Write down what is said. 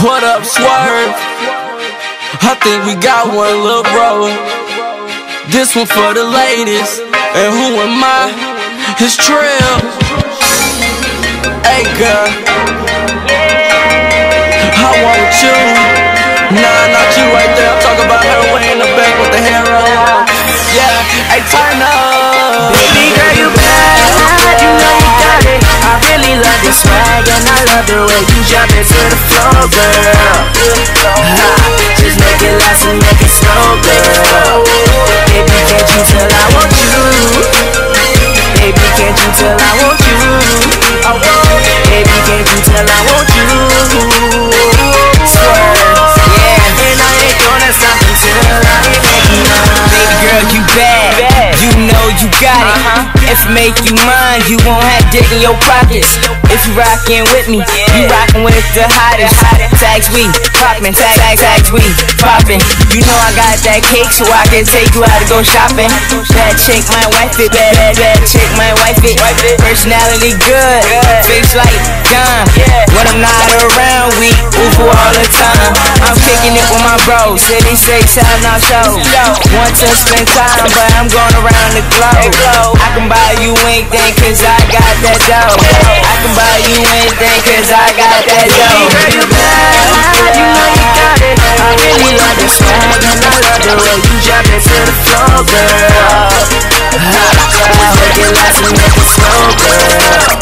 What up, Swerve? I think we got one, little bro. This one for the ladies. And who am I? It's Trill. Hey, girl. I want you. Nah, swag and I love the way you jump into the floor, girl. Ha, just make it last and make it slow, girl. Baby, can't you tell I want you? Baby, can't you tell I want you? Baby, can't you tell I want you? If I make you mine, you won't have dick in your pockets. If you rockin' with me, you rockin' with the hottest. Tags we poppin', tag tag tags we poppin'. You know I got that cake, so I can take you out to go shopping. That chick my wife it, bad bad bad chick my wife it. Personality good, face like John. When I'm not around, we ooh all the time. It bros, city say time now show. Want to spend time, but I'm going around the globe. I can buy you anything, cause I got that dough. I can buy you anything, cause I got that dough. You bad, you know you got it. I really love your swag and I love the way you jump into the floor, girl. Ha, make it last and make it slow, girl.